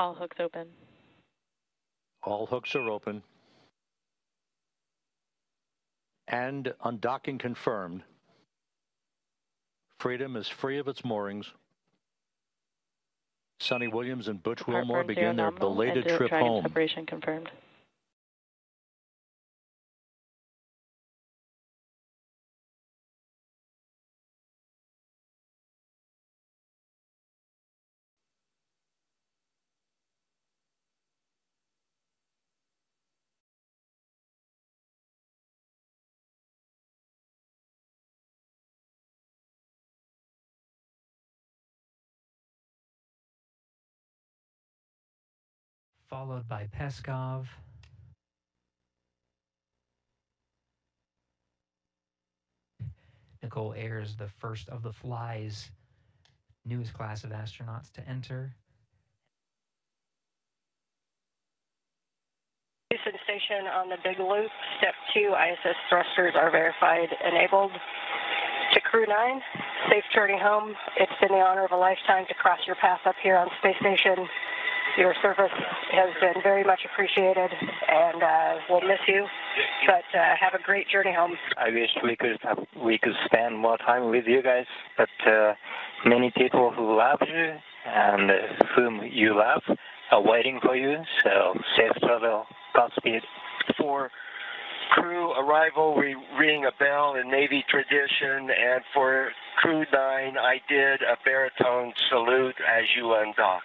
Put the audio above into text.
All hooks open. All hooks are open. And undocking confirmed. Freedom is free of its moorings. Suni Williams and Butch Wilmore begin their belated trip home. Separation confirmed. Followed by Peskov. Nichole Ayers, the first of the Fly's newest class of astronauts to enter. Houston Station on the Big Loop, Step 2, ISS thrusters are verified enabled. To Crew 9, safe journey home. It's been the honor of a lifetime to cross your path up here on Space Station. Your service has been very much appreciated, and uh, we'll miss you. But uh, have a great journey home. I wish we could have, we could spend more time with you guys, but uh, many people who love you and whom you love are waiting for you. So safe travel, Godspeed. For crew arrival, we ring a bell in Navy tradition, and for Crew 9, I did a baritone salute as you undocked.